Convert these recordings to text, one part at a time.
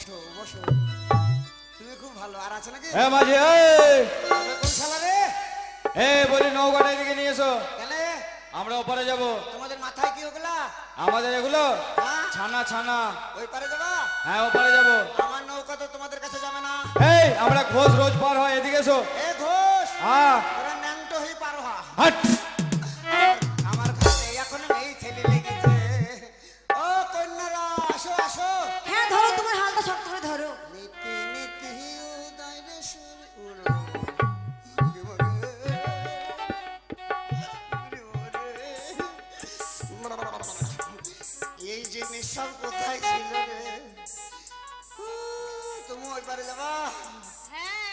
বসো বসো। তুমি খুব ভালো। আর আছে নাকি? এ মাঝি কোন শালা রে? এ বলি নৌকাটা এদিকে নিয়ে এসো। কেন? আমরা ওপারে যাব। তোমাদের মাথায় কি ওগুলা? আমাদের এগুলো? হ্যাঁ। ছানা ছানা। ওই পারে যাবা? হ্যাঁ ওপারে যাব। আমার নৌকা তো তোমাদের কাছে যাবে না। এই আমরা খোঁজ রোজ পার হয় এদিকে এসো। এ ঘোষ! হ্যাঁ। তোরা ন্যাংটো হয়ে পারো হা হাট! ওই পারে যাবা? হ্যাঁ।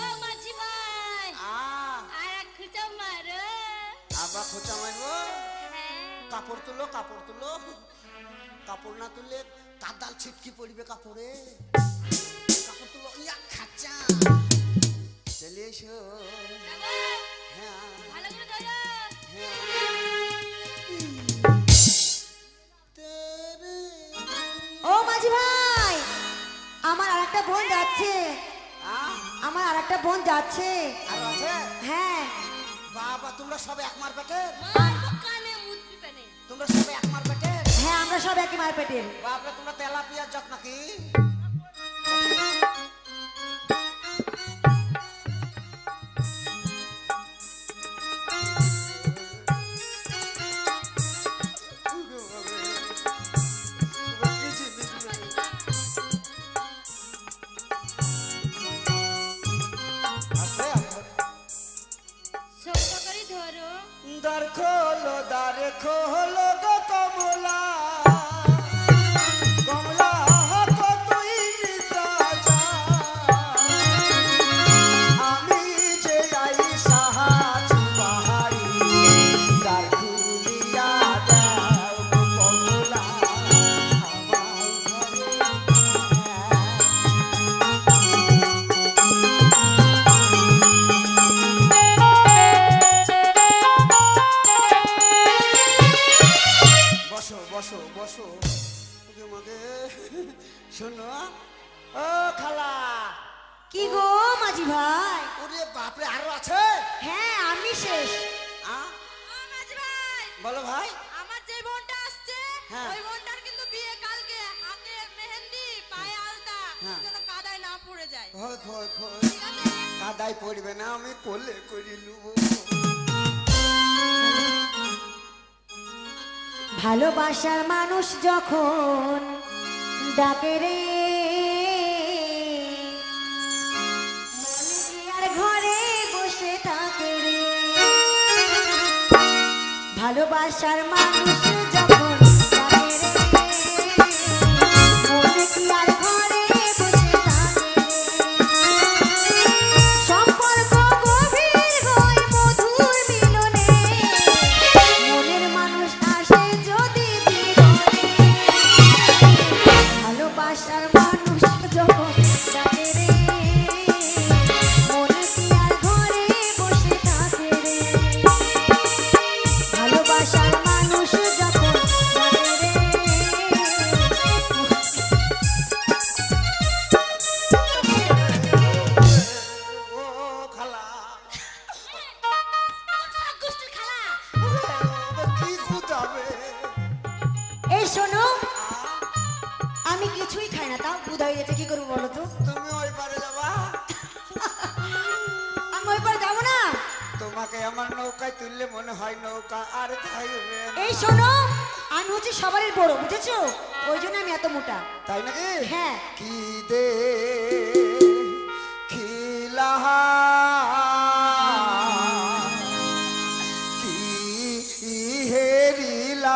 ও মাঝি ভাই আর এক মারো। আবার খোঁচা মারবো কাপড় তুলো কাপড় তুলো। কাপড় না তুললে কাদাল ছিটকি পড়বে কাপড়ে? কাপড় তুলো ইয়া খাচ্চা চলে এসো। বোন যাচ্ছে। আমার আর একটা বোন যাচ্ছে। হ্যাঁ। বাবা তোমরা সব এক মার পেটে? তোমরা সব এক মার পেটে? হ্যাঁ আমরা সব একই মার পেটে। বাবা তোমরা তেলাপিয়ার যত্ন যত নাকি? কি গো মাঝি ভাই? ওরে বাপরে আরও আছে? হ্যাঁ আমি শেষ। মাঝি ভাই। বলো ভাই। আমার যে বোনটা আসছে হ্যাঁ। ওই বোনটার কিন্তু বিয়ে কালকে। হাতে মেহেন্দি পায়ে আলতা। হ্যাঁ। যেন কাদায় না পড়ে যায়। খোয় ঠিক আছে? কাদাই পড়বে না আমি কোলে করি লুবো ভালোবাসার মানুষ যখন ডাকে রে ভালোবাসার মানুষ যখন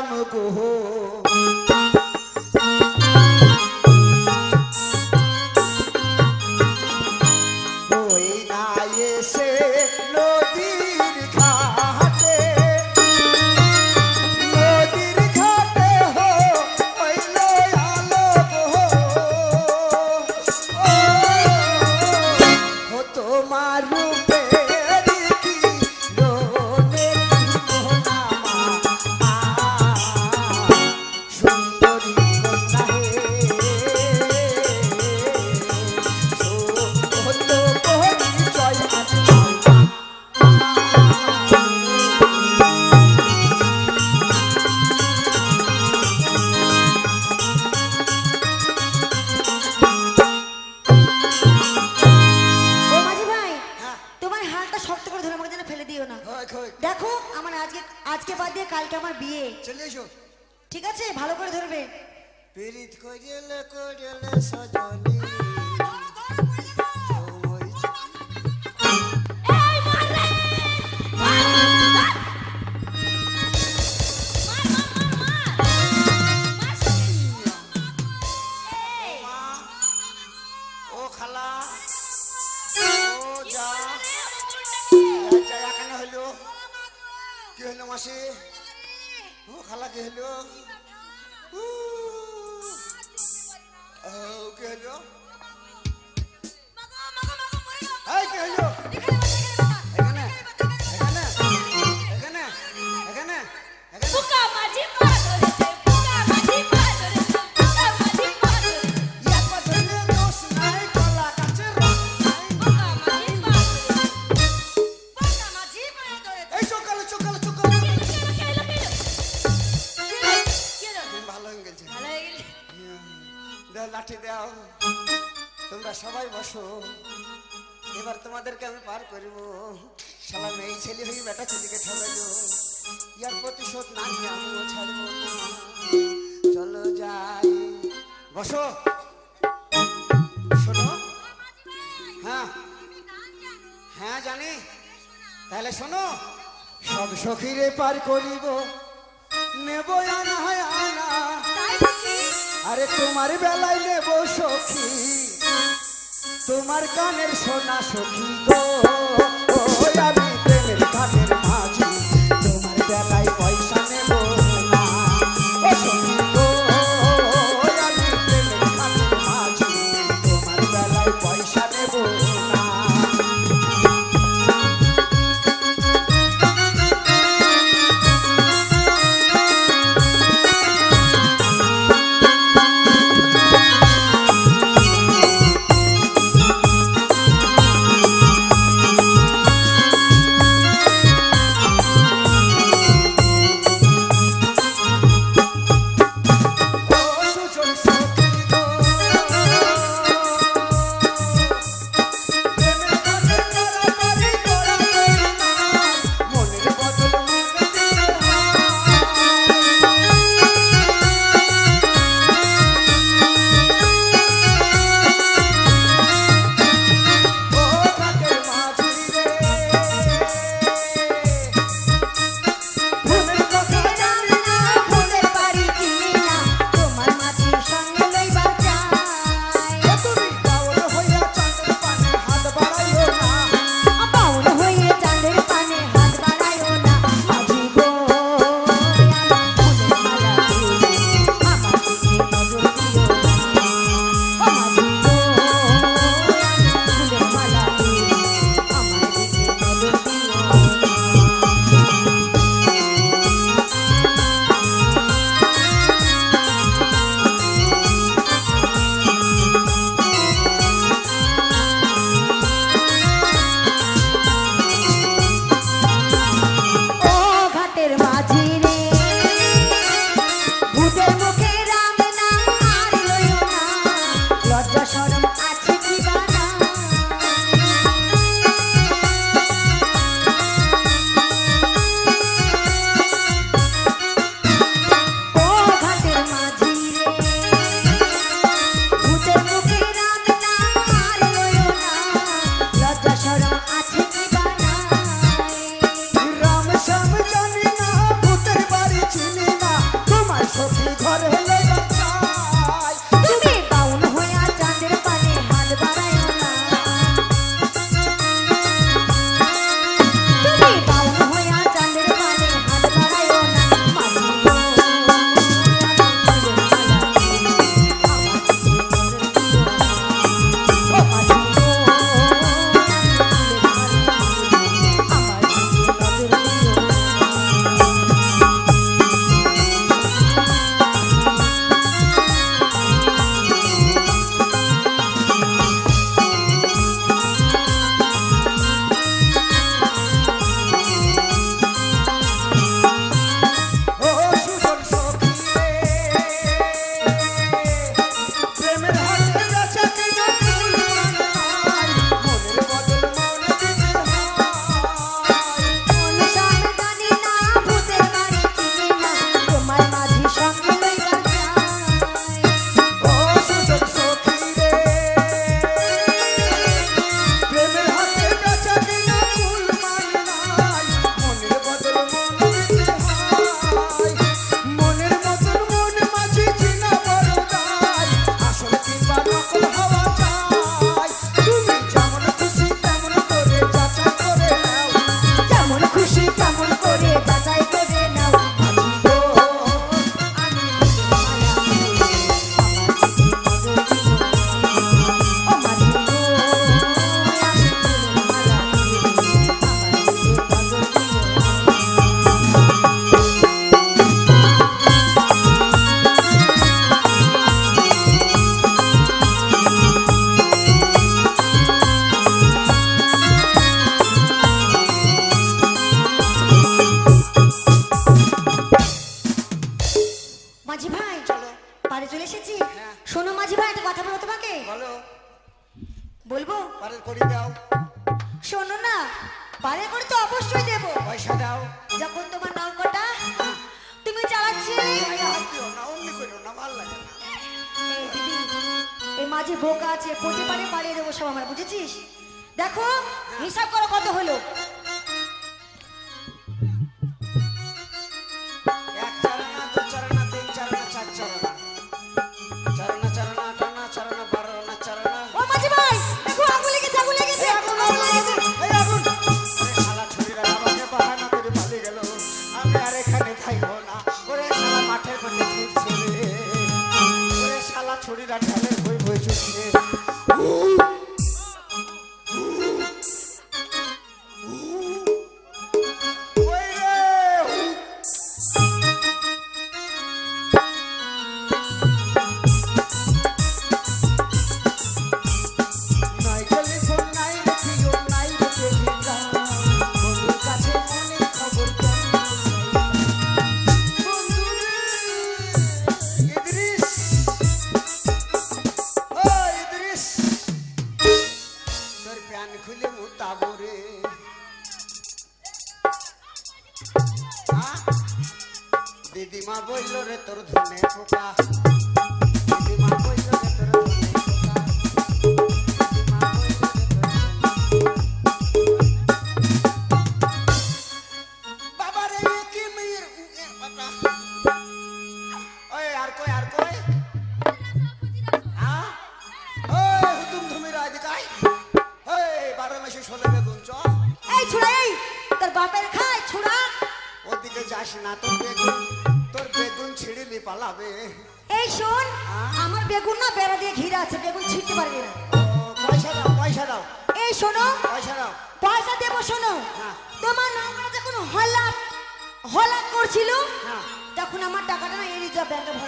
কি হেরিলাম তোমাদেরকে আমি পার করিব। শালা মেয়ে ছেলে হয়ে বেটা ছেলেকে ঠেলাইব। ইয়ার প্রতিশোধ না নিয়ে আমিও ছাড়ব চলো যাই। বসো। শোনো। হ্যাঁ। হ্যাঁ জানি। তাহলে শোনো। সব সখীরে পার করিব। নেব আনা। হয় আনা আরে তোমার বেলায় নেব সখী। তোমার কানের সোনা সখী গো আমি প্রেমের কানের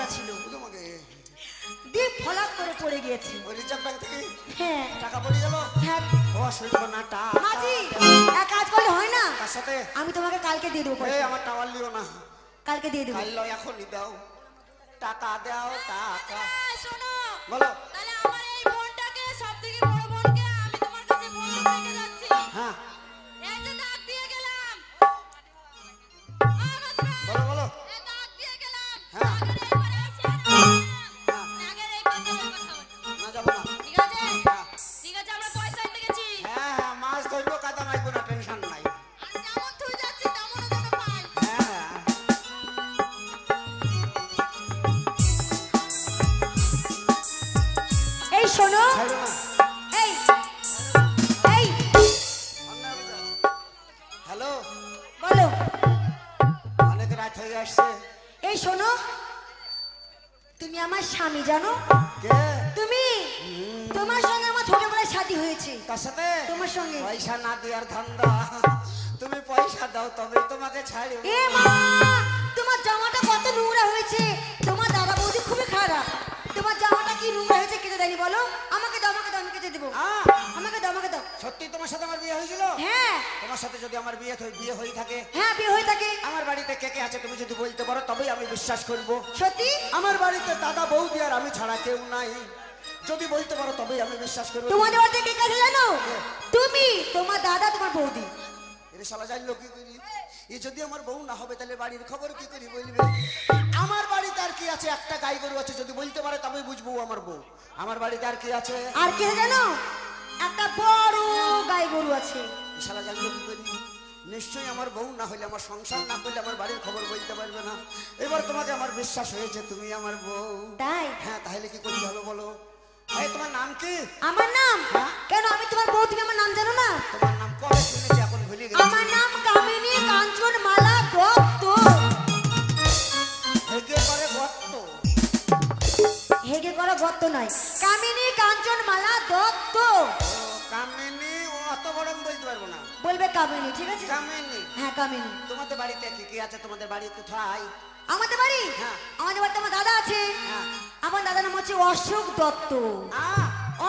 রিজার্ভ ছিল। দিয়ে ফলাপ করে পড়ে গিয়েছে। ওই রিজার্ভ ব্যাংক থেকে? হ্যাঁ। টাকা পড়ে গেল? হ্যাঁ। ও শুনব মাঝি এক কাজ করলে হয় না? তার সাথে? আমি তোমাকে কালকে দিয়ে দেবো এই আমার টাওয়ার লিও না। কালকে দিয়ে দেবো। কাল এখনই দাও। টাকা দাও টাকা। শোনো। বলো। dois bocadas na সঙ্গে। পয়সা না দেওয়ার ধান্দা। তুমি পয়সা দাও তবে তোমাকে ছাড়ি এ মা তোমার জামাটা কত নোংরা হয়েছে? তোমার দাদা বৌদি খুবই খারাপ। তোমার জামাটা কি নোংরা হয়েছে কেটে দেয়নি বলো? আমাকে দাও আমাকে দাও আমি কেটে দেবো। আমাকে দাও আমাকে দাও। সত্যি তোমার সাথে আমার বিয়ে হয়েছিল? হ্যাঁ। তোমার সাথে যদি আমার বিয়ে হয়ে- বিয়ে হয়ে থাকে? হ্যাঁ বিয়ে হয়ে থাকে। আমার বাড়িতে কে কে আছে তুমি যদি বলতে পারো তবেই আমি বিশ্বাস করব। সত্যি? আমার বাড়িতে দাদা বৌদি আর আমি ছাড়া কেউ নাই। যদি বলতে পারো তবেই আমি বিশ্বাস করব। তোমাদের বাড়িতে কে কাছে জানো? তুমি তোমার দাদা তোমার বৌদি। এরে শালা জানলো কি করি? এ যদি আমার বউ না হবে তাহলে বাড়ির খবর কি করি বলবে? আমার বাড়িতে আর কি আছে? একটা গাই গরু আছে যদি বলতে পারে তবে বুঝব আমার বউ। আমার বাড়িতে আর কি আছে? আর কে জানো? একটা বড় গাই গরু আছে। শালা জানলো কি করি? নিশ্চয়ই আমার বউ না হলে আমার সংসার না করলে আমার বাড়ির খবর বলতে পারবে না। এবার তোমাকে আমার বিশ্বাস হয়েছে তুমি আমার বউ। তাই? হ্যাঁ তাহলে কি করতে হবে বলো? এই তোমার নাম কি? আমার নাম? হ্যাঁ? কেন আমি তোমার বউ তুমি আমার নাম জানো না? তোমার নাম কবে শুনেছি? এখন ভুলে গেছি। আমার নাম কামিনী কাঞ্চন মালা দত্ত হেগে করে গর্ত হেগে করা গত্ত নয় কামিনী কাঞ্চন মালা দত্ত কামিনী অত বড় আমি বলতে পারব না। বলবে কামিনী ঠিক আছে? কামিনী। হ্যাঁ কামিনী। তোমাদের বাড়িতে কি কি আছে? তোমাদের বাড়ি কোথায়? আমাদের বাড়ি? হ্যাঁ। আমাদের বাড়িতে আমার দাদা আছে। হ্যাঁ। আমার দাদার নাম হচ্ছে অশোক দত্ত।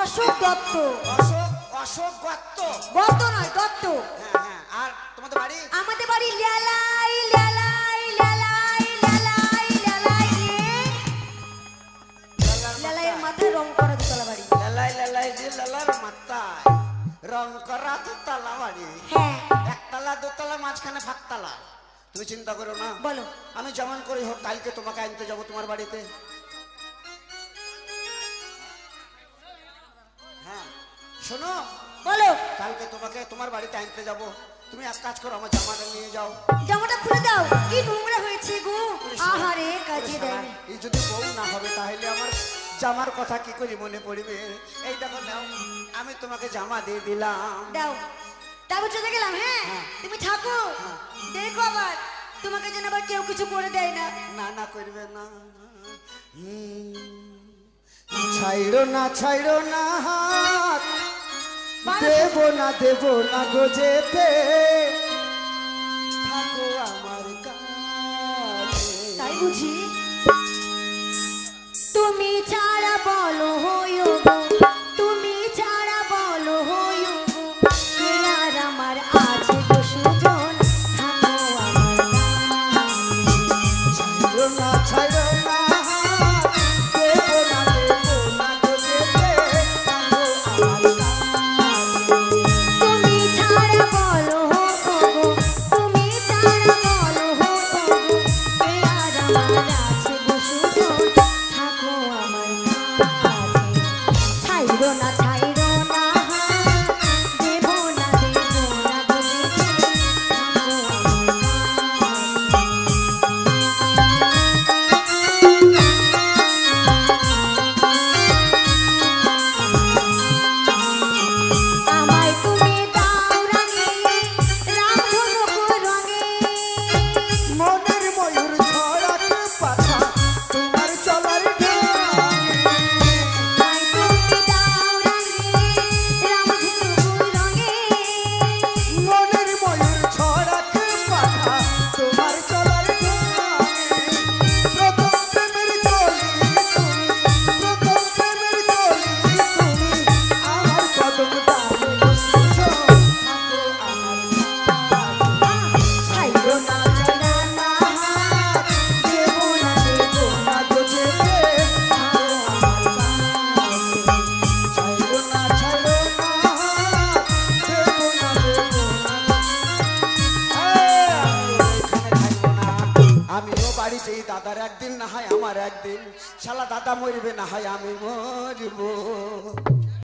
অশোক দত্ত। অশোক অশোক গত্ত। গত্ত নয় দত্ত হ্যাঁ, হ্যাঁ, আর তোমাদের বাড়ি? আমাদের বাড়ি লালাই লালাই লালাই লালাই লালাই লেলাইয়ের মাথায় রং করা দোতলা বাড়ি লালাই লালাই যে লালার মাথায়। রং করা দোতলা বাড়ি হ্যাঁ। একতলা দোতলা মাঝখানে ফাঁকতলা। তুমি চিন্তা করো না। বলো। আমি যেমন করি হোক কালকে তোমাকে আনতে যাব তোমার বাড়িতে। শোনো বলো। কালকে তোমাকে তোমার বাড়িতে আনতে যাব। তুমি এক কাজ করো আমার জামাটা নিয়ে যাও। জামাটা খুলে দাও। কি নোংরা হয়েছে গো। আহারে কাজে দেয়। এই যদি বউ না হবে তাহলে আমার জামার কথা কি করে মনে পড়বে? এই দেখো নাও আমি তোমাকে জামা দিয়ে দিলাম। দাও। তারপর চলে গেলাম হ্যাঁ? হ্যাঁ? তুমি থাকো। হ্যাঁ। দেখো আবার। তোমাকে যেন আবার কেউ কিছু করে দেয় না। না না করবে না। ছাইড়ো না ছাইড়ো না হাত। দেব না দেব না গো যেতে। থাকো আমার কাছে। তাই বুঝি